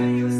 Ai, eu